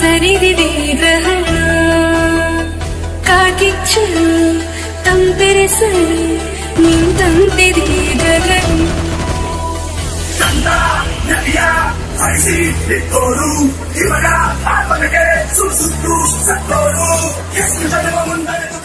ಸರಿದಿ ದೇವಹ ಕಾಕಿಚ್ಚು ತಂಪೆರೆಸ ನಿಂತಂತೆ ದೇವರ ಸಂತ ನದಿಯ ಹರಿಸಿ ನಿತ್ತೋರು ಇವರ ಆತ್ಮನಿಗೆ ಸುಸುತ್ತು ಸತ್ತೋರು ಎಷ್ಟು ಜನ್ಮ ಮುಂದರೆದು